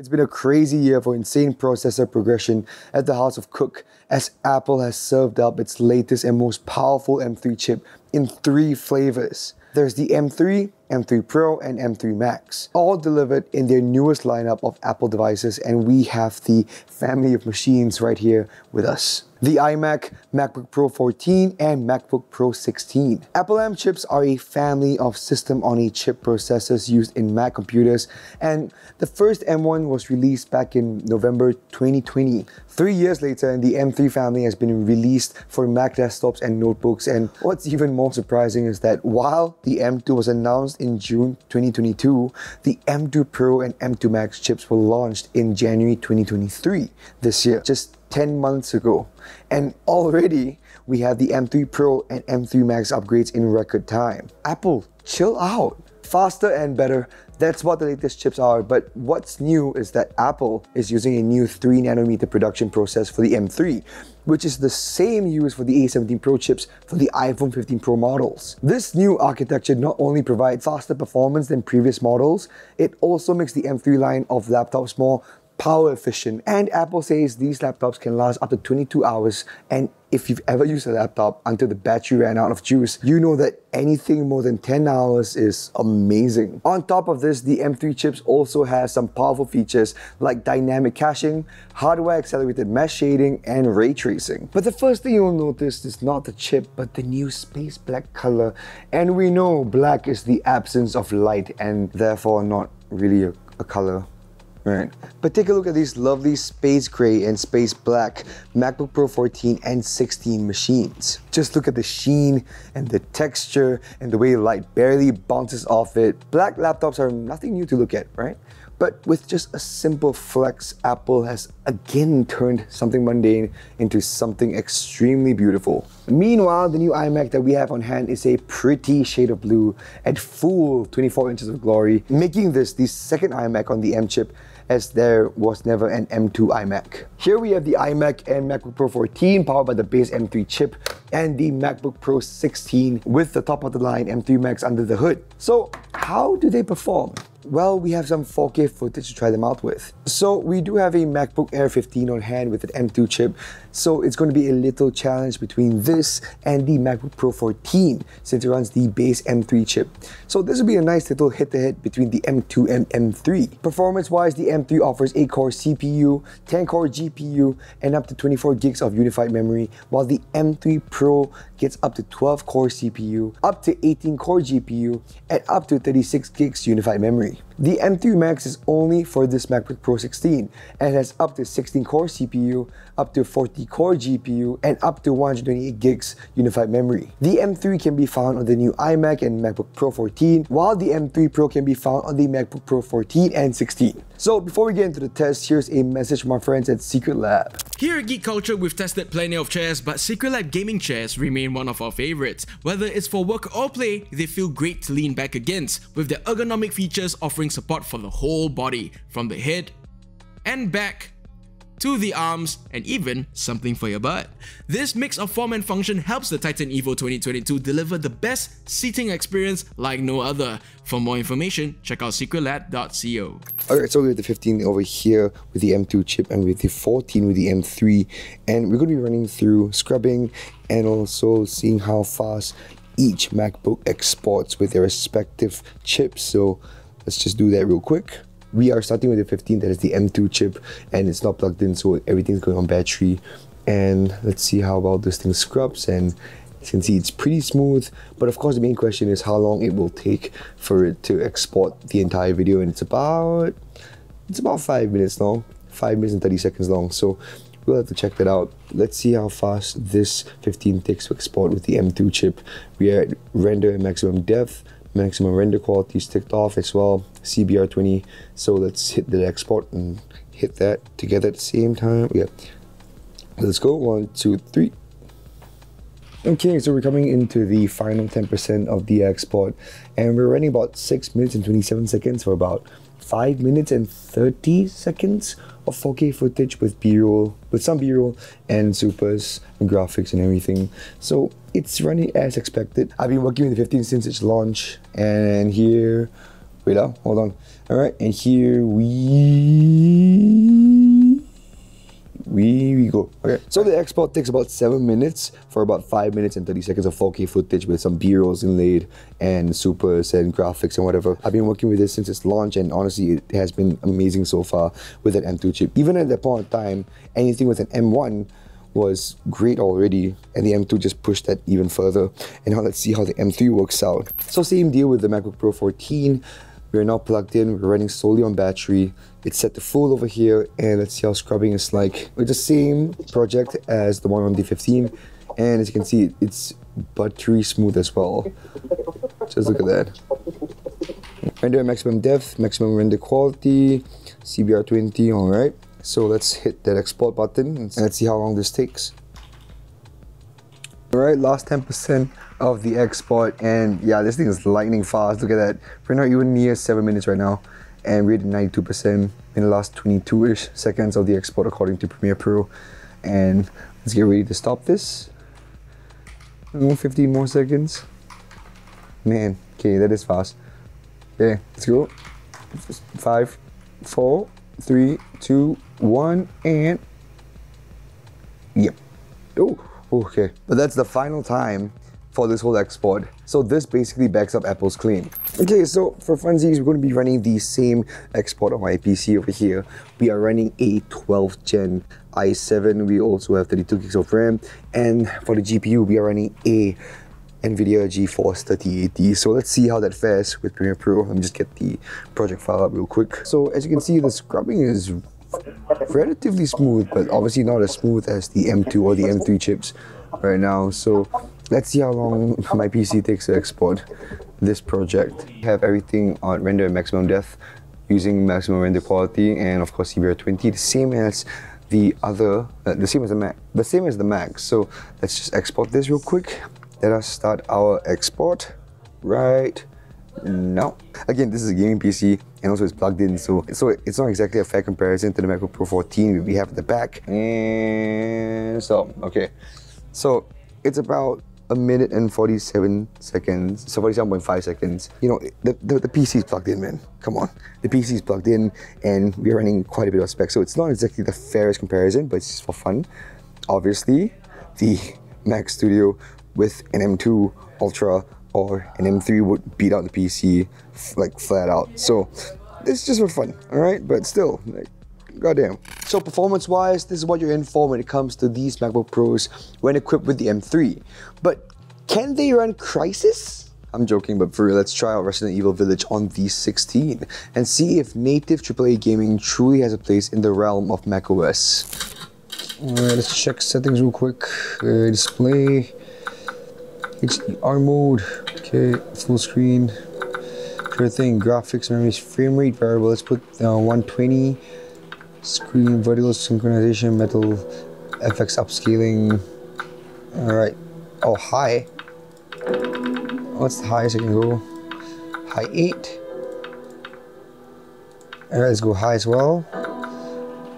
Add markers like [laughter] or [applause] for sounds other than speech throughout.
It's been a crazy year for insane processor progression at the House of Cook as Apple has served up its latest and most powerful M3 chip in three flavors. There's the M3, M3 Pro, and M3 Max, all delivered in their newest lineup of Apple devices, and we have the family of machines right here with us the iMac, MacBook Pro 14, and MacBook Pro 16. Apple M chips are a family of system-on-a-chip processors used in Mac computers, and the first M1 was released back in November 2020. Three years later, the M3 family has been released for Mac desktops and notebooks, and what's even more surprising is that while the M2 was announced in June 2022, the M2 Pro and M2 Max chips were launched in January 2023 this year, just 10 months ago. And already we have the M3 Pro and M3 Max upgrades in record time. Apple, chill out. Faster and better, that's what the latest chips are, but what's new is that Apple is using a new 3 nanometer production process for the M3, which is the same used for the A17 Pro chips for the iPhone 15 Pro models. This new architecture not only provides faster performance than previous models, it also makes the M3 line of laptops more power efficient. And Apple says these laptops can last up to 22 hours. And if you've ever used a laptop until the battery ran out of juice, you know that anything more than 10 hours is amazing. On top of this, the M3 chips also has some powerful features like dynamic caching, hardware accelerated mesh shading, and ray tracing. But the first thing you'll notice is not the chip, but the new space black color. And we know black is the absence of light and therefore not really a, a color Right. But take a look at these lovely space gray and space black MacBook Pro 14 and 16 machines. Just look at the sheen and the texture and the way light barely bounces off it. Black laptops are nothing new to look at, right? But with just a simple flex, Apple has again turned something mundane into something extremely beautiful. Meanwhile, the new iMac that we have on hand is a pretty shade of blue at full 24 inches of glory, making this the second iMac on the M chip as there was never an M2 iMac. Here we have the iMac and MacBook Pro 14 powered by the base M3 chip and the MacBook Pro 16 with the top of the line M3 Max under the hood. So how do they perform? Well, we have some 4K footage to try them out with. So we do have a MacBook Air 15 on hand with an M2 chip, so it's going to be a little challenge between this and the MacBook Pro 14 since it runs the base M3 chip. So this will be a nice little -hit between the M2 and M3. Performance-wise, the M3 offers 8-core CPU, 10-core GPU, and up to 24 gigs of unified memory, while the M3 Pro gets up to 12-core CPU, up to 18-core GPU, and up to 36 gigs unified memory. Mary. The M3 Max is only for this MacBook Pro 16 and has up to 16 core CPU, up to 40 core GPU, and up to 128 gigs unified memory. The M3 can be found on the new iMac and MacBook Pro 14, while the M3 Pro can be found on the MacBook Pro 14 and 16. So before we get into the test, here's a message from our friends at Secretlab. Here at Geek Culture, we've tested plenty of chairs, but Secretlab gaming chairs remain one of our favorites. Whether it's for work or play, they feel great to lean back against, with their ergonomic features offering support for the whole body, from the head and back to the arms, and even something for your butt. This mix of form and function helps the Titan Evo 2022 deliver the best seating experience like no other. For more information, check out secretlab.co. Alright, so we have the 15 over here with the M2 chip and we have the 14 with the M3 and we're going to be running through scrubbing and also seeing how fast each MacBook exports with their respective chips. So let's just do that real quick. We are starting with the 15 that is the M2 chip and it's not plugged in so everything's going on battery. And let's see how well this thing scrubs and you can see it's pretty smooth. But of course the main question is how long it will take for it to export the entire video and it's about it's about five minutes long. Five minutes and 30 seconds long so we'll have to check that out. Let's see how fast this 15 takes to export with the M2 chip. We are at render maximum depth maximum render quality is ticked off as well. CBR20 so let's hit the export and hit that together at the same time. Yeah. Let's go. One two three. Okay so we're coming into the final 10% of the export and we're running about 6 minutes and 27 seconds for about 5 minutes and 30 seconds of 4K footage with B-roll, with some B-roll and supers and graphics and everything. So it's running as expected. I've been working with the 15 since its launch and here, wait up, hold on. All right, and here we So the export takes about 7 minutes for about 5 minutes and 30 seconds of 4K footage with some B-rolls inlaid and supers and graphics and whatever. I've been working with this since its launch and honestly it has been amazing so far with that M2 chip. Even at that point in time, anything with an M1 was great already and the M2 just pushed that even further. And now let's see how the M3 works out. So same deal with the MacBook Pro 14. We're now plugged in, we're running solely on battery. It's set to full over here and let's see how scrubbing is like. It's the same project as the one on the 15 and as you can see it's buttery smooth as well. Just look at that. Render maximum depth, maximum render quality, CBR20, alright. So let's hit that export button and let's see how long this takes. Alright, last 10% of the export and yeah, this thing is lightning fast. Look at that. We're not even near 7 minutes right now and we're at 92% in the last 22-ish seconds of the export according to Premiere Pro. And let's get ready to stop this. 15 more seconds. Man, okay, that is fast. Okay, let's go. Five, four, three, two, one, and yep. Oh, okay. But that's the final time for this whole export. So this basically backs up Apple's claim. Okay, so for funsies, we're going to be running the same export on my PC over here. We are running a 12th gen i7. We also have 32 gigs of RAM. And for the GPU, we are running a NVIDIA GeForce 3080. So let's see how that fares with Premiere Pro. Let me just get the project file up real quick. So as you can see, the scrubbing is relatively smooth, but obviously not as smooth as the M2 or the M3 chips right now. So let's see how long [laughs] my PC takes to export this project. I have everything on render at maximum depth using maximum render quality and of course CBR20, the same as the other, uh, the same as the Mac, the same as the Mac. So let's just export this real quick let us start our export right now. Again, this is a gaming PC and also it's plugged in, so, so it's not exactly a fair comparison to the MacBook Pro 14 we have at the back. And so, okay. So it's about a minute and 47 seconds, so 47.5 seconds. You know, the, the, the PC is plugged in, man. Come on. The PC is plugged in and we're running quite a bit of specs, so it's not exactly the fairest comparison, but it's just for fun. Obviously, the Mac Studio with an M2 Ultra or an M3 would beat out the PC like flat out. So it's just for fun, all right? But still, like, goddamn. So performance wise, this is what you're in for when it comes to these MacBook Pros when equipped with the M3. But can they run Crysis? I'm joking, but for real, let's try out Resident Evil Village on the 16 and see if native AAA gaming truly has a place in the realm of macOS. Alright, let's check settings real quick. Uh, display, HDR mode. Okay, full screen. Sure thing. Graphics, memory, frame rate variable. Let's put uh, 120. Screen vertical synchronization, metal, FX upscaling. All right. Oh, high. What's the highest I can go? High eight. All right, let's go high as well.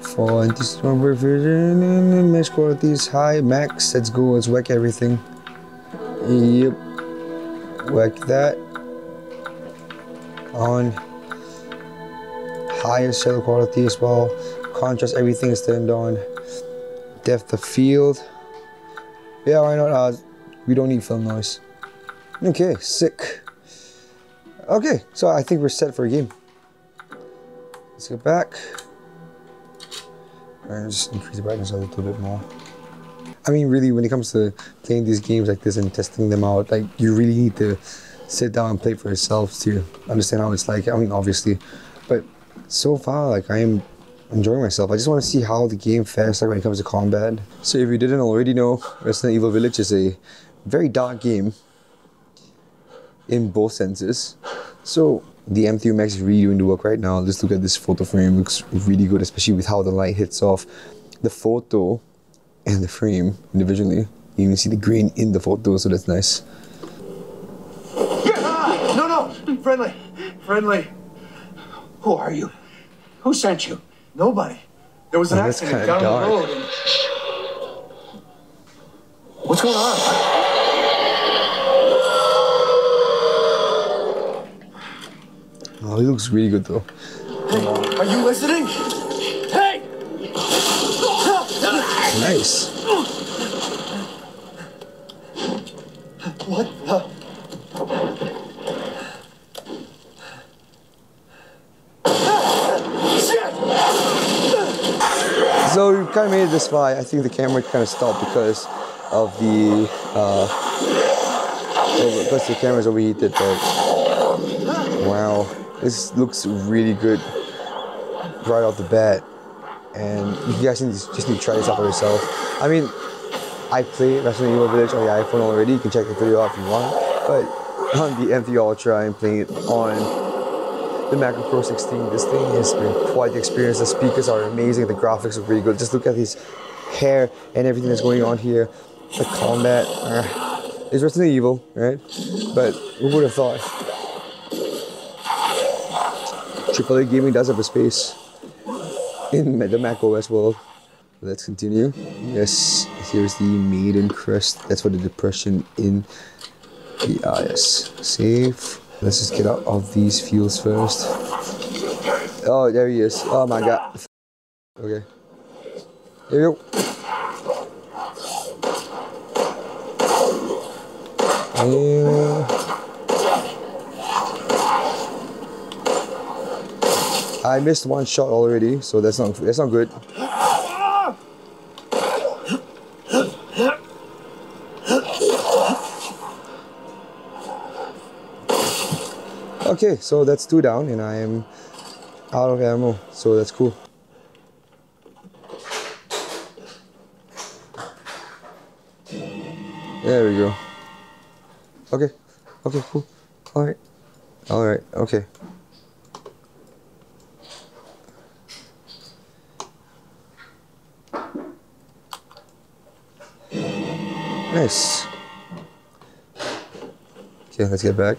For anti-storm version, mesh quality is high. Max. Let's go. Let's whack everything. Yep. Whack that. On. Higher cell quality as well. Contrast, everything is turned on. Depth of field. Yeah, why not? Uh, we don't need film noise. Okay, sick. Okay, so I think we're set for a game. Let's go back. And just increase the brightness a little bit more. I mean, really, when it comes to playing these games like this and testing them out, like you really need to sit down and play for yourself to understand how it's like. I mean, obviously, so far, like I am enjoying myself. I just want to see how the game fares like when it comes to combat. So if you didn't already know, Resident Evil Village is a very dark game in both senses. So the M3 Max is really doing the work right now. Let's look at this photo frame. Looks really good, especially with how the light hits off the photo and the frame individually. You can see the green in the photo, so that's nice. No, no, friendly, friendly. Who are you? Who sent you? Nobody. There was an Oh, accident down dark. the road. And... What's going on? Oh, he looks really good though. Are you listening? Hey! Nice. So we kind of made it this far. I think the camera kind of stopped because of the uh, because the camera's overheated. But wow, this looks really good right off the bat, and you guys need just need to try this out for yourself. I mean, I play Resident Evil Village on the iPhone already. You can check the video out if you want, but on the M3 Ultra, I'm playing it on the Macbook Pro 16. This thing has been quite the experience. The speakers are amazing. The graphics are really good. Just look at his hair and everything that's going on here. The combat. Uh, it's Resident Evil, right? But who would have thought? AAA gaming does have a space in the Mac OS world. Let's continue. Yes, here's the maiden crest. That's for the depression in the eyes. Save. Let's just get out of these fields first. Oh, there he is. Oh my god. Okay. Here we go. And I missed one shot already, so that's not that's not good. Okay, so that's two down and I am out of ammo, so that's cool. There we go. Okay, okay, cool. Alright, alright, okay. Nice. Okay, let's get back.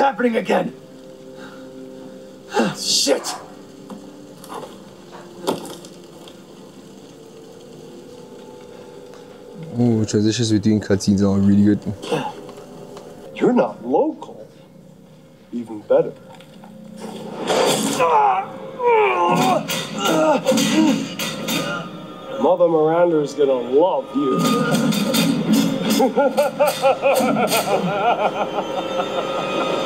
happening again? Shit! Ooh, transitions between cutscenes are really good. You're not local. Even better. Mother Miranda is gonna love you. [laughs]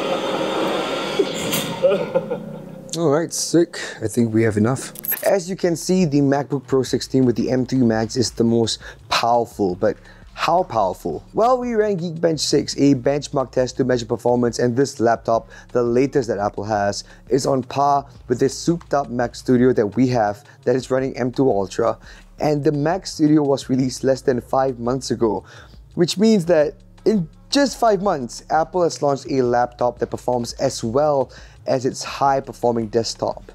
[laughs] Alright, sick. I think we have enough. As you can see, the MacBook Pro 16 with the M3 Max is the most powerful, but how powerful? Well, we ran Geekbench 6, a benchmark test to measure performance, and this laptop, the latest that Apple has, is on par with this souped up Mac Studio that we have that is running M2 Ultra. And the Mac Studio was released less than five months ago, which means that in just five months, Apple has launched a laptop that performs as well as its high performing desktop.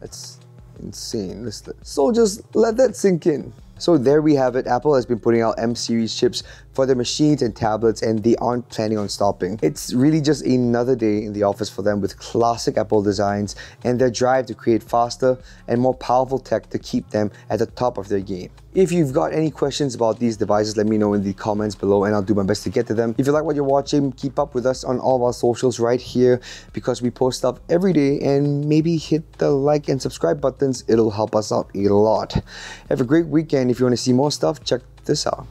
That's insane. So just let that sink in. So there we have it. Apple has been putting out M series chips for their machines and tablets, and they aren't planning on stopping. It's really just another day in the office for them with classic Apple designs and their drive to create faster and more powerful tech to keep them at the top of their game. If you've got any questions about these devices, let me know in the comments below and I'll do my best to get to them. If you like what you're watching, keep up with us on all of our socials right here because we post stuff every day and maybe hit the like and subscribe buttons. It'll help us out a lot. Have a great weekend. If you want to see more stuff, check this out.